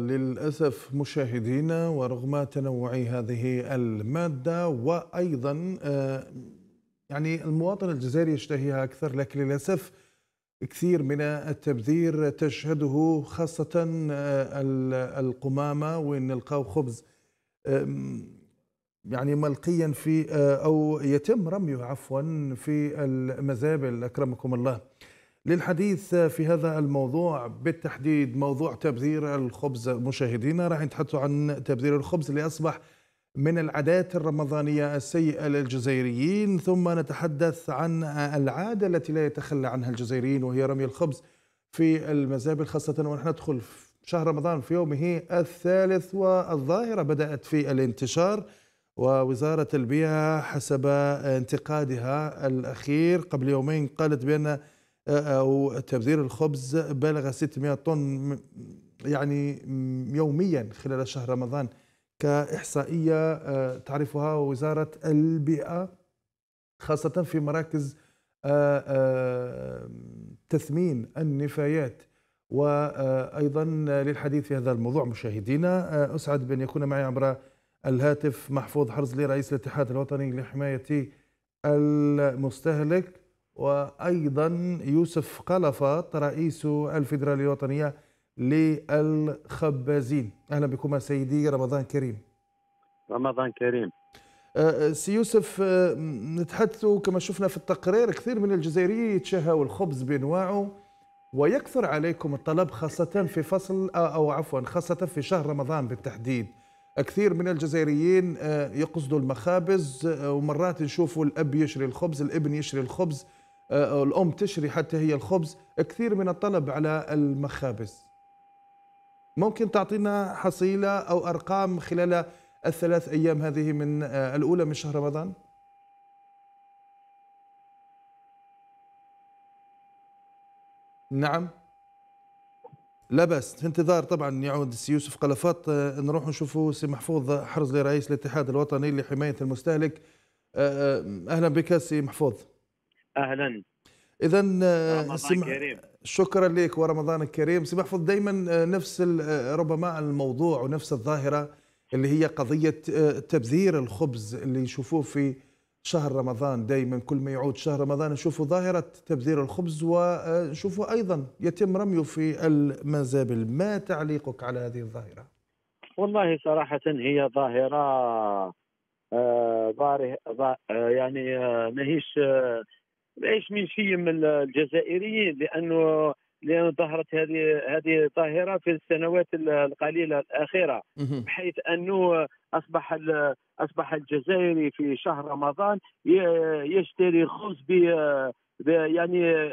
للأسف مشاهدينا ورغم تنوع هذه المادة وأيضا آه، يعني المواطن الجزائري يشتهيها أكثر لكن للأسف كثير من التبذير تشهده خاصة آه، القمامة وإن نلقاو خبز يعني ملقيا في آه، أو يتم رميه عفوا في المزابل أكرمكم الله. للحديث في هذا الموضوع. بالتحديد موضوع تبذير الخبز مشاهدينا راح نتحدث عن تبذير الخبز اللي أصبح من العادات الرمضانية السيئة للجزائريين. ثم نتحدث عن العادة التي لا يتخلى عنها الجزائريين وهي رمي الخبز في المزابل خاصة ونحن ندخل في شهر رمضان في يومه الثالث والظاهرة بدأت في الانتشار ووزارة البيئة حسب انتقادها الأخير قبل يومين قالت بأن أو تبذير الخبز بلغ 600 طن يعني يوميا خلال شهر رمضان. كإحصائية آه، تعرفها وزارة البيئة خاصة في مراكز آه، آه، تثمين النفايات. وأيضا للحديث في هذا الموضوع مشاهدينا أسعد بأن يكون معي عبر الهاتف محفوظ حرزلي رئيس الاتحاد الوطني لحماية المستهلك وأيضا يوسف قلفات رئيس الفيدرالية الوطنية للخبازين. أهلا بكم سيدي رمضان كريم. رمضان كريم. أه، سي يوسف أه، نتحدث كما شفنا في التقرير كثير من الجزائريين يتشهوا الخبز بأنواعه ويكثر عليكم الطلب خاصة في فصل أو عفوا خاصة في شهر رمضان بالتحديد. كثير من الجزائريين أه، يقصدوا المخابز ومرات نشوفوا الأب يشري الخبز الابن يشري الخبز الأم تشري حتى هي الخبز. كثير من الطلب على المخابز. ممكن تعطينا حصيلة أو أرقام خلال الثلاث أيام هذه من آه، الأولى من شهر رمضان؟ نعم. لا بس في انتظار طبعا يعود السي يوسف قلفات آه، نروح نشوفوا سي محفوظ حرزلي رئيس الاتحاد الوطني لحماية المستهلك. آه، أهلا بك سي محفوظ. أهلا. اذا رمضان كريم. شكرا لك ورمضان الكريم سي محفوظ دائما آه، نفس آه، ربما الموضوع ونفس الظاهرة اللي هي قضية آه، تبذير الخبز اللي يشوفوه في شهر رمضان. دائما كل ما يعود شهر رمضان نشوفوا ظاهرة تبذير الخبز ونشوفوا أيضا يتم رميه في المزابل ما تعليقك على هذه الظاهرة؟ والله صراحة هي ظاهرة ظاهرة يعني ماهيش ليش من شيء من الجزائريين؟ لأنه لأنه ظهرت هذه هذه ظاهره في السنوات القليلة الأخيرة بحيث أنه أصبح أصبح الجزائري في شهر رمضان يشتري خبز ب يعني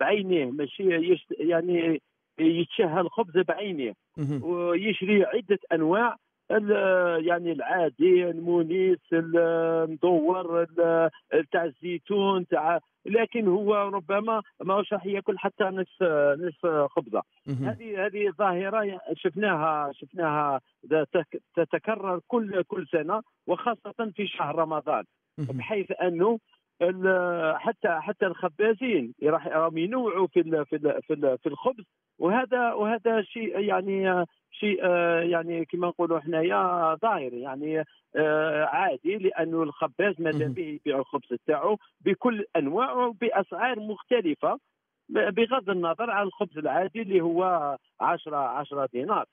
بعينه ماشي؟ يعني يتشهى الخبز بعينه ويشري عدة أنواع يعني العادي المونيس المدور تاع الزيتون تاع لكن هو ربما ما هوش راح ياكل حتى نصف نصف خبزة. هذه هذه ظاهرة شفناها شفناها تتكرر كل كل سنة وخاصة في شهر رمضان. بحيث أنه حتى حتى الخبازين راح ينوعوا في في في الخبز. وهذا وهذا شيء يعني شيء يعني كما نقولوا حنايا ظاهر. يعني عادي لأنه الخباز ماذا به يبيع الخبز تاعو بكل انواعه باسعار مختلفة بغض النظر عن الخبز العادي اللي هو 10 10 دينار.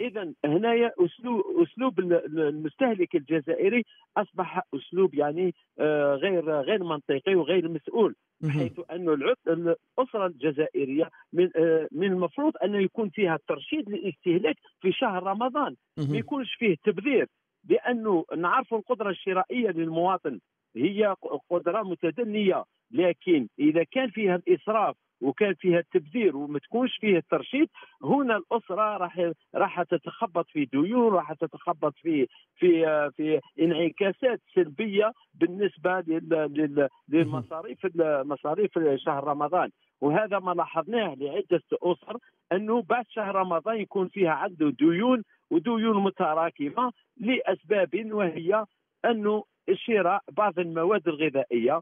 إذا هنايا أسلوب أسلوب المستهلك الجزائري أصبح أسلوب يعني آه، غير غير منطقي وغير مسؤول بحيث انه الأسرة الجزائرية من آه، من المفروض انه يكون فيها ترشيد للاستهلاك في شهر رمضان. ما يكونش فيه تبذير لأنه نعرف القدرة الشرائية للمواطن هي قدرة متدنية لكن إذا كان فيها الإسراف وكان فيها التبذير وما تكونش فيه الترشيد هنا الأسرة راح راح تتخبط في ديون راح تتخبط في في في انعكاسات سلبية بالنسبة للمصاريف مصاريف شهر رمضان. وهذا ما لاحظناه لعدة أسر أنه بعد شهر رمضان يكون فيها عنده ديون وديون متراكمة لأسباب وهي أنه شراء بعض المواد الغذائية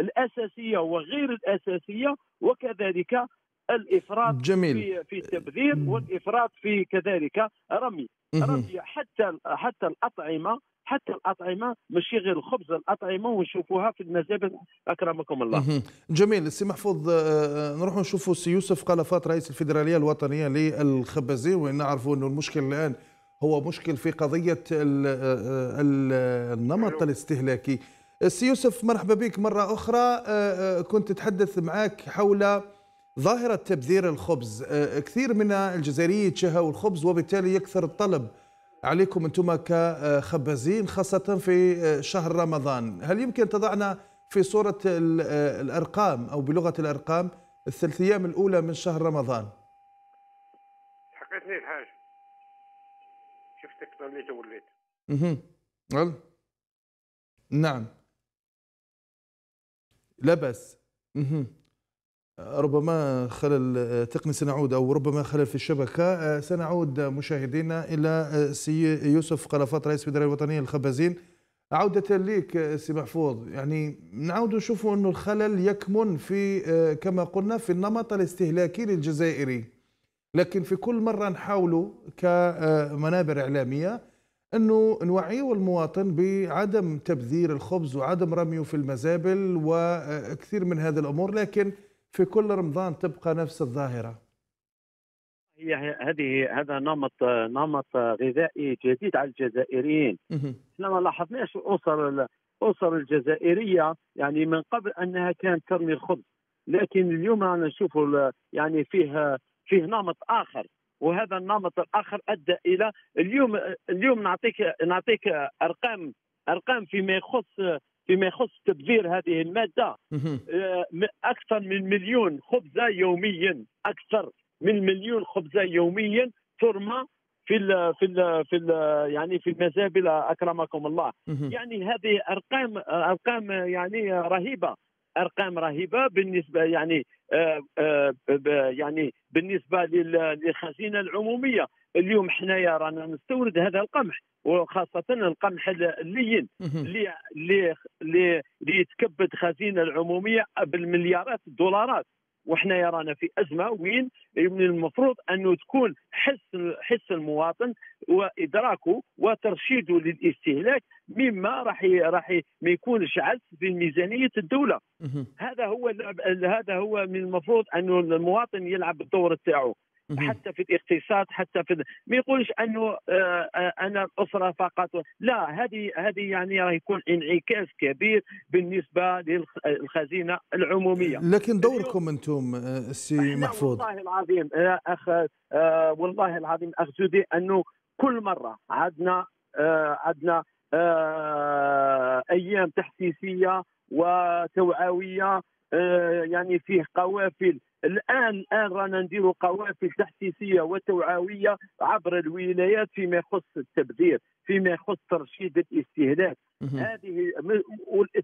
الأساسية وغير الأساسية وكذلك الإفراط جميل. في في التبذير والإفراط في كذلك. رمي رمي حتى حتى الأطعمة حتى الأطعمة ماشي غير الخبز الأطعمة ونشوفوها في المزابل أكرمكم الله. جميل. سي محفوظ آه، آه، نروح نشوفوا سي يوسف قلفات رئيس الفيدرالية الوطنية للخبازين ونعرفوا أنه المشكل الآن هو مشكل في قضية آه، النمط الاستهلاكي. سي يوسف مرحبا بك مرة أخرى. كنت تتحدث معك حول ظاهرة تبذير الخبز. كثير من الجزائريين يتشهوا الخبز وبالتالي يكثر الطلب عليكم أنتم كخبازين خاصة في شهر رمضان. هل يمكن تضعنا في صورة الأرقام أو بلغة الأرقام الثلاث أيام الأولى من شهر رمضان؟ حقتني الحاج شفتك ضليت ووليت أها نعم. لا بس أها ربما خلل تقني سنعود أو ربما خلل في الشبكة. آه، سنعود مشاهدينا آه، سي يوسف قلفات رئيس الاداره الوطنيه للخبازين عودة لك سي محفوظ. يعني نعود نشوفوا انه الخلل يكمن في كما قلنا في النمط الاستهلاكي للجزائري. لكن في كل مرة نحاولوا كمنابر إعلامية أنه نوعيه المواطن بعدم تبذير الخبز وعدم رميه في المزابل وكثير من هذه الأمور لكن في كل رمضان تبقى نفس الظاهرة. هي هذه هذا نمط نمط غذائي جديد على الجزائريين. إحنا ما لاحظناش الاسر الاسر الجزائرية يعني من قبل أنها كانت ترمي الخبز لكن اليوم أنا نشوف يعني فيه فيه نمط آخر. وهذا النمط الآخر أدى إلى اليوم اليوم نعطيك نعطيك أرقام أرقام فيما يخص فيما يخص تبذير هذه المادة. آه، أكثر من مليون خبزة يوميا أكثر من مليون خبزة يوميا ترمى في ال في ال في ال يعني في المزابل أكرمكم الله. يعني هذه أرقام أرقام يعني رهيبة. أرقام رهيبة بالنسبة يعني آه، آه، يعني بالنسبة للخزينة العمومية. اليوم حنايا رانا نستورد هذا القمح وخاصة القمح اللين اللي اللي يتكبد خزينة العمومية بالمليارات الدولارات. وحنا رانا في أزمة وين من المفروض أنه تكون حس حس المواطن وإدراكه وترشيده للاستهلاك مما راح راح ما يكونش عز في ميزانية الدولة. هذا هو هذا هو من المفروض أنه المواطن يلعب الدور تاعو. حتى في الاقتصاد حتى في ما يقولش أنه آه، آه، أنا الأسرة فقط لا هذه هذه يعني راح يكون انعكاس كبير بالنسبة للخزينة العمومية. لكن دوركم أنتم آه، سي محفوظ. والله العظيم أخ والله العظيم أخ جودي أنه كل مرة عندنا عندنا أيام تحسيسية وتوعوية يعني فيه قوافل الآن الآن رانا نديروا قوافل تحسيسية وتوعوية عبر الولايات فيما يخص التبذير فيما يخص ترشيد الاستهلاك. هذه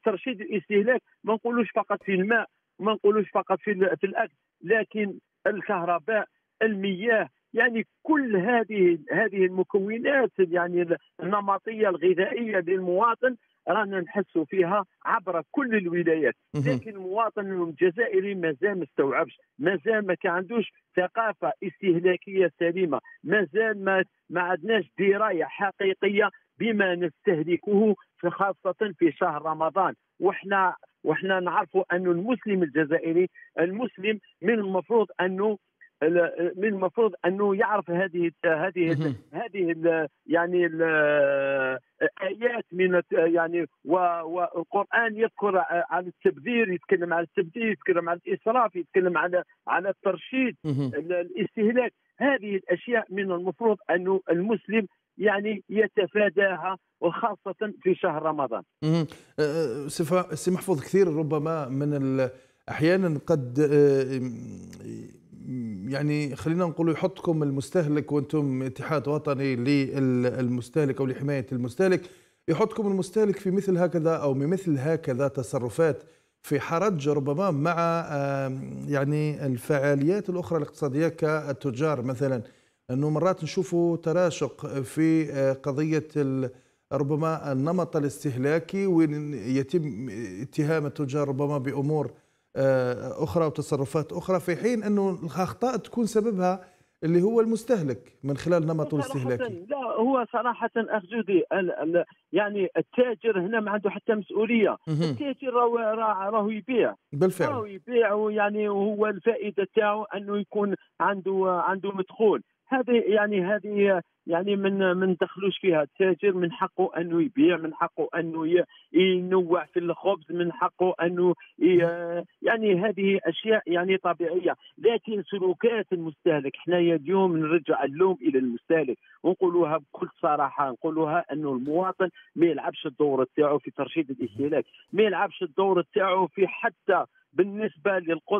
ترشيد الاستهلاك ما نقولوش فقط في الماء ما نقولوش فقط في في الأكل لكن الكهرباء المياه يعني كل هذه هذه المكونات يعني النمطية الغذائية للمواطن رانا نحسوا فيها عبر كل الولايات. لكن المواطن الجزائري مازال ما استوعبش مازال ما كان عندوش ثقافة استهلاكية سليمة مازال ما ما عندناش دراية حقيقية بما نستهلكه خاصة في شهر رمضان. وحنا وحنا نعرفوا أن المسلم الجزائري المسلم من المفروض أنه من المفروض أنه يعرف هذه هذه هذه يعني آيات من يعني والقران يذكر عن التبذير يتكلم عن التبذير يتكلم عن الإسراف يتكلم عن على الترشيد الاستهلاك. هذه الأشياء من المفروض أنه المسلم يعني يتفاداها وخاصة في شهر رمضان. سي محفوظ كثير ربما من أحيانا قد يعني خلينا نقول يحطكم المستهلك وأنتم اتحاد وطني للمستهلك أو لحماية المستهلك. يحطكم المستهلك في مثل هكذا أو بمثل هكذا تصرفات في حرج ربما مع يعني الفعاليات الأخرى الاقتصادية كالتجار مثلا. أنه مرات نشوفوا تراشق في آه، قضية ربما النمط الاستهلاكي ويتم اتهام التجار ربما بأمور أخرى وتصرفات أخرى في حين إنه الأخطاء تكون سببها اللي هو المستهلك من خلال نمطه الاستهلاكي. لا هو صراحة أخ جودي يعني التاجر هنا ما عنده حتى مسؤولية. التاجر راه راه يبيع. بالفعل. راه يبيع يعني وهو الفائدة تاعو أنه يكون عنده عنده مدخول. هذه يعني هذه يعني من ما ندخلوش فيها. التاجر من حقه أنه يبيع من حقه أنه ينوع في الخبز من حقه أنه يعني هذه أشياء يعني طبيعية. لكن سلوكات المستهلك حنايا اليوم نرجع اللوم إلى المستهلك. ونقولوها بكل صراحة نقولوها أنه المواطن ما يلعبش الدور تاعو في ترشيد الاستهلاك. ما يلعبش الدور تاعو في حتى بالنسبة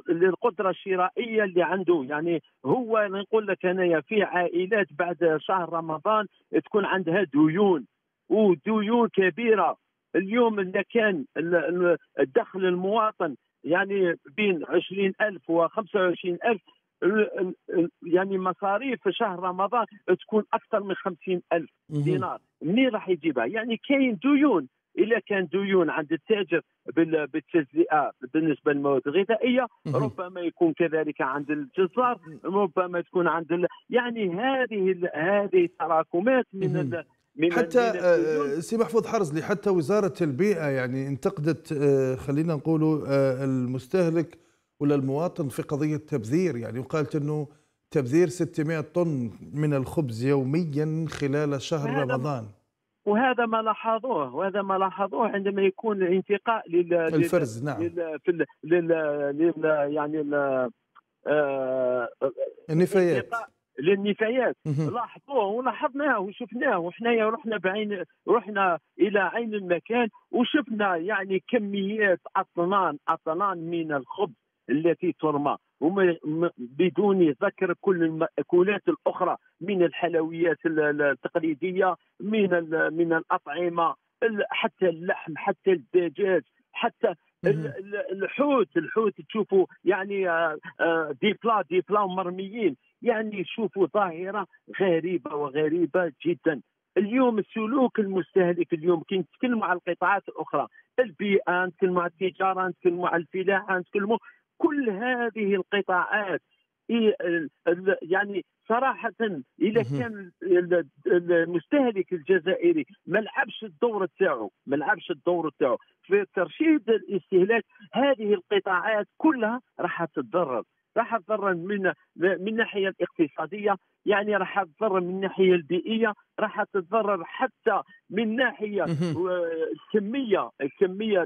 للقدرة الشرائية اللي عنده. يعني هو نقول لك أنايا في عائلات بعد شهر رمضان تكون عندها ديون وديون كبيرة. اليوم إذا كان الدخل المواطن يعني بين 20000 و 25000 يعني مصاريف في شهر رمضان تكون أكثر من 50000 دينار. منين راح يجيبها؟ يعني كاين ديون. اذا كان ديون عند التاجر بالتجزئة بالنسبة للمواد الغذائية ربما يكون كذلك عند الجزار ربما تكون عند يعني هذه هذه التراكمات من من حتى آه، سي محفوظ حرزلي حتى وزارة البيئة يعني انتقدت آه، خلينا نقولوا آه، المستهلك ولا المواطن في قضية تبذير. يعني وقالت إنه تبذير 600 طن من الخبز يوميا خلال شهر رمضان. وهذا ما لاحظوه وهذا ما لاحظوه عندما يكون الانتقاء لل الفرز نعم. لل في لل لل يعني ال آه النفايات. للنفايات. لاحظوه ولاحظناه وشفناه وحنايا رحنا بعين رحنا إلى عين المكان وشفنا يعني كميات أطنان أطنان من الخبز. التي ترمى. بدون ذكر كل المأكولات الأخرى من الحلويات التقليدية من من الأطعمة حتى اللحم حتى الدجاج حتى الحوت. الحوت تشوفوا يعني آه، آه، ديبلا ديبلا مرميين. يعني شوفوا ظاهرة غريبة وغريبة جدا. اليوم السلوك المستهلك اليوم كي نتكلموا على القطاعات الأخرى البيئة نتكلموا على التجارة نتكلموا على الفلاحة نتكلموا كل هذه القطاعات يعني صراحة إذا كان المستهلك الجزائري ما لعبش الدور تاعو ما لعبش الدور تاعو. في ترشيد الاستهلاك هذه القطاعات كلها راح تتضرر. راح تضرر من من الناحيه الاقتصاديه يعني راح تضرر من الناحيه البيئية راح تتضرر حتى من ناحية الكميه الكميه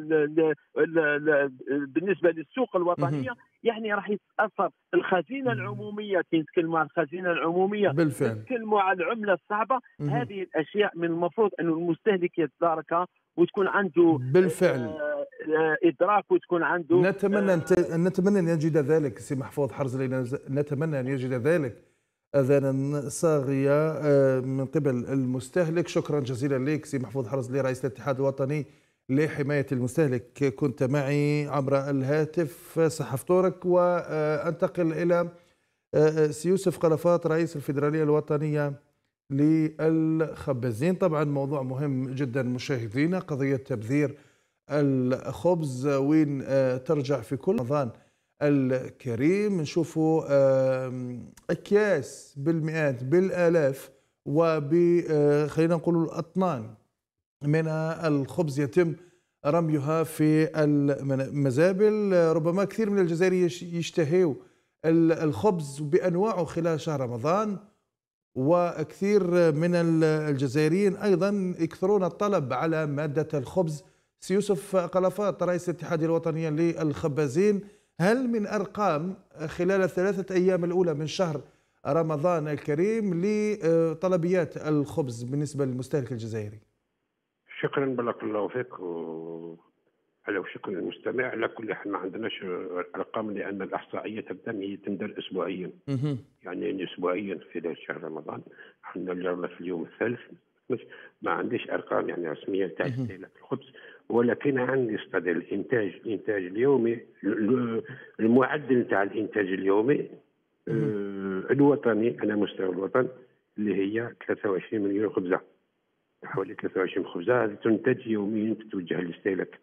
بالنسبة للسوق الوطنية يعني راح يتأثر. الخزينة العمومية كي نتكلموا عن الخزينة العمومية بالفعل. نتكلموا على العملة الصعبة. هذه الأشياء من المفروض انه المستهلك يتداركها وتكون عنده بالفعل. آه، آه، إدراك وتكون عنده نتمنى آه نتمنى أن يجد ذلك سي محفوظ. حرز نتمنى أن يجد ذلك أذانا صاغية آه، من قبل المستهلك. شكرا جزيلا لك سي محفوظ حرزلي رئيس الاتحاد الوطني لحماية المستهلك. كنت معي عبر الهاتف صحفتورك وأنتقل إلى سي يوسف قلفات رئيس الفيدرالية الوطنية للخبازين طبعا موضوع مهم جدا مشاهدينا قضية تبذير الخبز وين آه، ترجع في كل رمضان. الكريم نشوفوا أكياس بالمئات بالآلاف وب آه، خلينا نقول الأطنان. من الخبز يتم رميها في المزابل. ربما كثير من الجزائريين يشتهوا الخبز بأنواعه خلال شهر رمضان. وكثير من الجزائريين أيضا يكثرون الطلب على مادة الخبز. سيوسف قلفات رئيس الاتحاد الوطني للخبازين هل من أرقام خلال الثلاثة أيام الأولى من شهر رمضان الكريم لطلبيات الخبز بالنسبة للمستهلك الجزائري؟ شكرا بارك الله فيك. على وشكر المستمع. على كل حال ما عندناش أرقام لأن الإحصائية تبدأ هي تندر اسبوعيا. يعني اسبوعيا في شهر رمضان. إحنا اليوم في اليوم الثالث. ما عنديش أرقام يعني رسمية تاع استهلاك الخبز. ولكن عندي استدل الإنتاج الإنتاج اليومي المعدل تاع الإنتاج اليومي آه الوطني على مستوى الوطن اللي هي 23 مليون خبزة. حوالي 23 خبزة هذه تنتج يوميا تتوجه للاستهلاك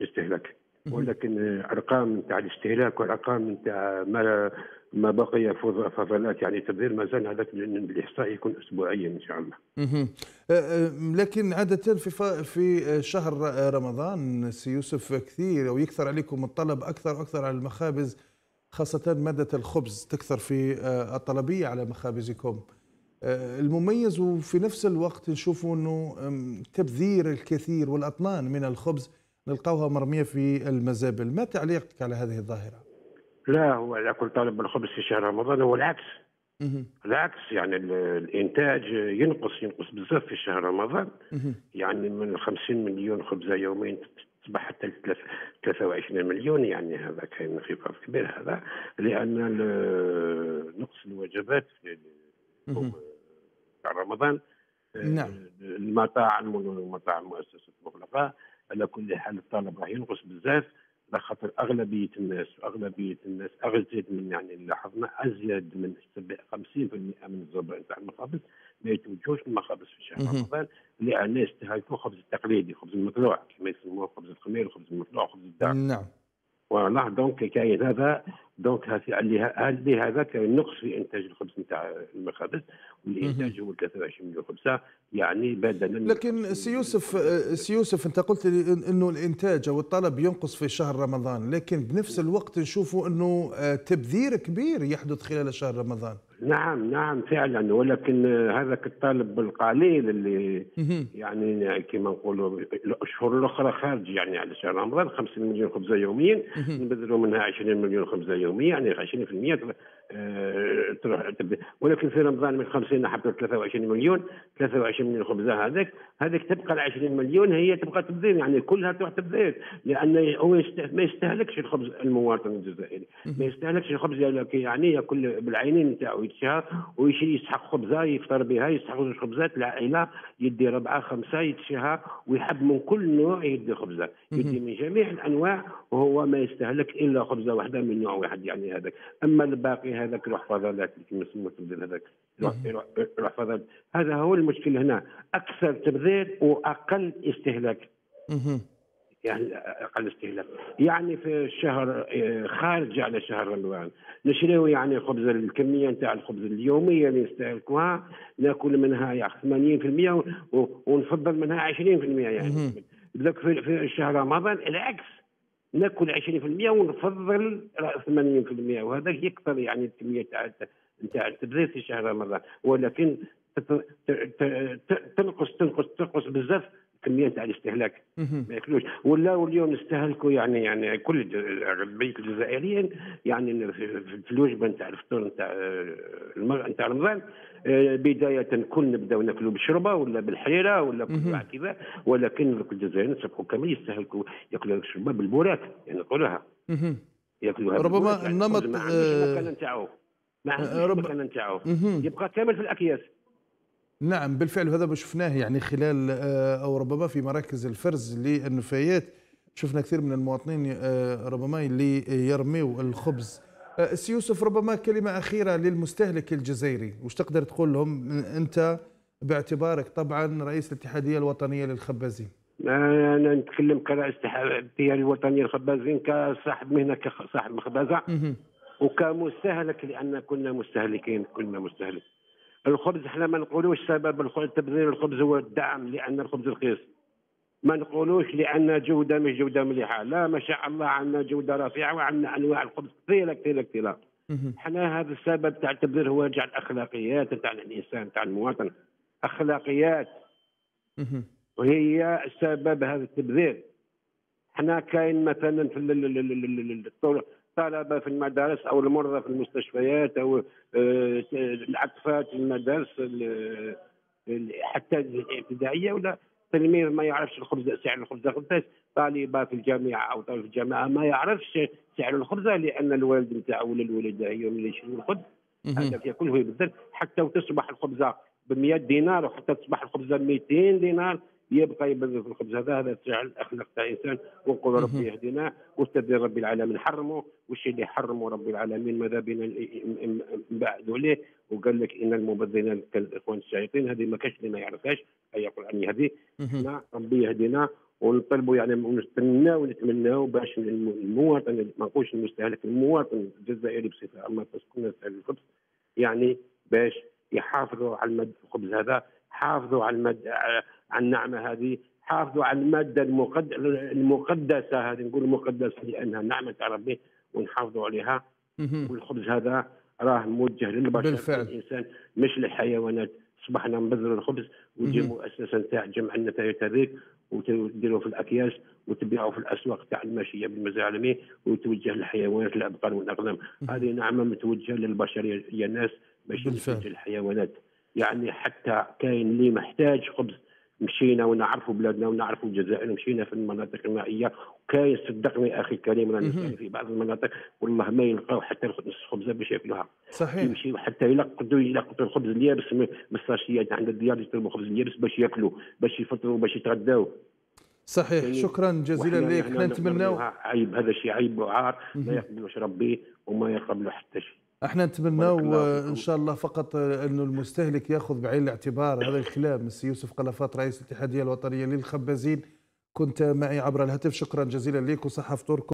الاستهلاك. ولكن أرقام نتاع الاستهلاك وارقام نتاع ما ما بقي فضلات يعني تبذير ما زال هذاك الإحصاء يكون اسبوعيا إن شاء الله. أه، أه، لكن عادة في في شهر رمضان سي يوسف كثير أو يكثر عليكم الطلب أكثر وأكثر على المخابز خاصة مادة الخبز تكثر في أه، الطلبية على مخابزكم. المميز وفي نفس الوقت نشوفوا إنه تبذير الكثير والأطنان من الخبز نلقاوها مرمية في المزابل، ما تعليقك على هذه الظاهرة؟ لا هو ياكل طالب بالخبز في شهر رمضان هو العكس. العكس يعني الإنتاج ينقص ينقص بزاف في شهر رمضان. يعني من 50 مليون خبزه يوميا تصبح حتى 23 مليون يعني هذا كان انخفاض كبير هذا. لأن نقص الوجبات في رمضان نعم. المطاعم والمطاعم مؤسسات مغلقه على كل حال الطلب راح ينقص بزاف. خاطر أغلبية الناس أغلبية الناس ازيد من يعني لاحظنا أزيد من 50% من الزبائن نتاع المخابز ما يتوجهوش المخابز في شهر رمضان لأن يستهلكوا خبز التقليدي خبز المطلوع كما يسموه خبز الخمير خبز المطلوع خبز الدار نعم. والله donc كاين هذا donc لهذا كاين نقص في إنتاج الخبز نتاع المخابز والإنتاج هو 23 مليون خبزه يعني بدلا لكن سي يوسف سي يوسف أنت قلت لي إنه الإنتاج أو الطلب ينقص في شهر رمضان لكن بنفس الوقت نشوفوا إنه آه، تبذير كبير يحدث خلال شهر رمضان. نعم نعم فعلا. ولكن هذاك الطالب القليل اللي يعني كما نقولوا الأشهر الأخرى خارج يعني على شهر رمضان 50 مليون خبزة يوميا نبذلوا منها 20 مليون خبزة يوميا يعني 20% آه، تروح ولكن في رمضان من 50 حتى 23 مليون 23 مليون خبزه هذاك هذيك تبقى ال 20 مليون هي تبقى تبذير يعني كلها تروح تبذير لأن هو ما يستهلكش الخبز المواطن الجزائري. ما يستهلكش الخبز يعني ياكل بالعينين نتاعو يتشهى ويشري يسحق خبزة يفطر بها يسحق زوج خبزات العائله يدي ربعه خمسة يتشهى ويحب من كل نوع يدي خبزة. يدي من جميع الأنواع وهو ما يستهلك إلا خبزة واحدة من نوع واحد يعني هذاك. أما الباقي هذاك روح فضلات كما التبذير هذاك. روح فضلات هذا هو المشكل هنا. أكثر تبذير وأقل استهلاك. يعني أقل استهلاك. يعني في الشهر خارج على شهر رمضان. نشريو يعني خبز الكمية نتاع الخبز اليوميه اللي نستهلكوها نأكل منها يعني 80% ونفضل منها 20% يعني. لذلك في شهر رمضان العكس. نأكل 20% ونفضل 80% وهذا يكثر يعني الكمية تاع نتاع التبذير في شهر رمضان. ولكن تنقص تنقص تنقص بزاف الكميه تاع الاستهلاك. ما ياكلوش ولا اليوم نستهلكوا يعني يعني كل اغلبيه الجزائريين يعني في الوجبه نتاع الفطور نتاع نتاع رمضان. آه، بداية كل نبداو ناكلوا بالشربه ولا بالحريره ولا كذا. ولكن الجزائريين نصبحوا كامل يستهلكوا ياكلوا الشربه بالبوراك يعني نقولها ياكلوها ربما النمط ما عندوش المكان نتاعو. ما عندوش المكان نتاعو. يبقى كامل في الأكياس. نعم بالفعل هذا ما شفناه يعني خلال آه، أو ربما في مراكز الفرز للنفايات. شفنا كثير من المواطنين آه، ربما اللي يرميوا الخبز. آه، سي يوسف ربما كلمة أخيرة للمستهلك الجزائري. وش تقدر تقول لهم أنت باعتبارك طبعا رئيس الاتحادية الوطنية للخبازين؟ أنا نتكلم كرئيس الاتحادية الوطنية للخبازين كصاحب مهنة كصاحب مخبزة. وكمستهلك لأن كنا مستهلكين كنا مستهلك. الخبز إحنا ما نقولوش سبب تبذير الخبز هو الدعم لأن الخبز رخيص. ما نقولوش لأن جودة مش جودة مليحة. لا ما شاء الله عندنا جودة رفيعة وعندنا أنواع الخبز. كثيرة كثيرة كثيرة. إحنا هذا السبب تاع التبذير هو يرجع الأخلاقيات تاع الإنسان تاع المواطن. أخلاقيات. وهي سبب هذا التبذير. إحنا كاين مثلا في الطلبة في المدارس أو المرضى في المستشفيات أو آه، الأطفال في المدارس حتى الابتدائية ولا تلميذ ما يعرفش الخبز سعر الخبز قداش طالبة في الجامعة أو طالب في الجامعة ما يعرفش سعر الخبز لأن الوالد نتاعو ولا الوالده هي اللي يشريوا الخبز. هذا كله بالذات حتى وتصبح الخبزة ب 100 دينار وحتى تصبح الخبزة ب 200 دينار. يبقى يبذل في الخبز. هذا هذا تجعل الاخلاق تاع الإنسان ونقول ربي يهدينا واستاذن ربي العالمين حرمه والشيء اللي حرمه ربي العالمين؟ ماذا بينا نبعدوا عليه وقال لك إن المبذلين كالإخوان الشياطين هذه ما كاش اللي ما يعرفهاش يقول عني هذه. إحنا ربي يهدينا ونطلبوا يعني ونستناو ونتمناو باش المواطن ما نقولش المستهلك المواطن الجزائري بصفة عامة تسكن الخبز يعني باش يحافظوا على المد الخبز هذا حافظوا على المد على النعمة هذه حافظوا على المادة المقدسة هذه نقول مقدسه لأنها نعمة ربي ونحافظوا عليها. والخبز هذا راه موجه للبشر بالفعل. الإنسان مش للحيوانات صبحنا نبذلوا الخبز ويجي مؤسسه نتاع جمع النتائج هذيك وتديروا في الأكياس وتبيعوا في الأسواق تاع الماشية بالمزارمي ويتوجه للحيوانات الابقار والاغنام هذه نعمة متوجهة للبشريه يا ناس ماشي. للحيوانات يعني حتى كاين اللي محتاج خبز مشينا ونعرفوا بلادنا ونعرفوا الجزائر مشينا في المناطق المائية. وكاين صدقني أخي الكريم مهم. في بعض المناطق والله ما يلقاو حتى نص خبزه باش ياكلوها صحيح. يمشيو حتى يلقطوا يلقطوا الخبز اليابس من الساشيات عند الديار يطلبوا خبز اليابس باش ياكلوا باش يفطروا باش يتغداو. صحيح. يعني شكرا جزيلا لك. إحنا نتمناو. عيب هذا شيء عيب وعار ما. يقبلوش ربي وما يقبلوا حتى شيء. إحنا نتمناو فيكم. إن شاء الله فقط انه المستهلك يأخذ بعين الاعتبار. هذا الكلام. السي يوسف قلفات رئيس الاتحادية الوطنية للخبازين كنت معي عبر الهاتف. شكرا جزيلا لك وصحة فطوركم.